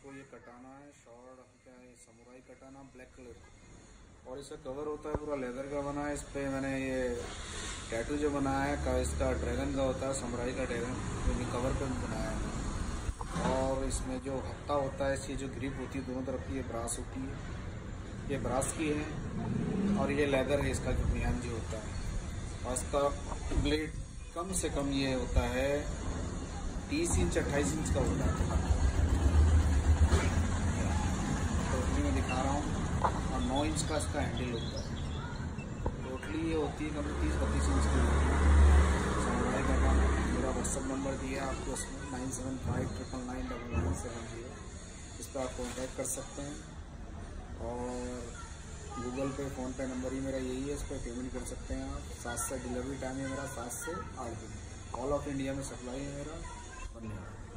आपको ये कटाना है, शॉर्ट क्या है समुराई कटाना, ब्लैक कलर और इसका कवर होता है पूरा लेदर का बना है, इस पर मैंने ये टैटू जो बनाया है इसका ड्रैगन का होता है, समुराई का ड्रैगन जो कवर पर बनाया है। और इसमें जो हफ़्ता होता है, इसकी जो ग्रिप होती है, दोनों तरफ़ की, ये ब्रास होती है। ये ब्रास की है, और ये लेदर है, इसका जो मियान जो होता है। और इसका ब्लेड कम से कम ये होता है, तीस इंच, अट्ठाईस इंच का होता है टोटली मैं दिखा रहा हूँ और नौ इंच का इसका हैंडल होता है। टोटली ये होती है कभी तीस बत्तीस इंच की। होती है समुदाय का काम मेरा व्हाट्सअप नंबर दिया आपको उसमें nine seven five triple nine double nine seven zero इस पर आप कॉन्टैक्ट कर सकते हैं। और गूगल पे फ़ोन पे नंबर ही मेरा यही है, इस पर पेमेंट कर सकते हैं आप। सात से डिलीवरी टाइम है मेरा, सात से आठ दिन। ऑल ऑफ़ इंडिया में सप्लाई है मेरा। धन्यवाद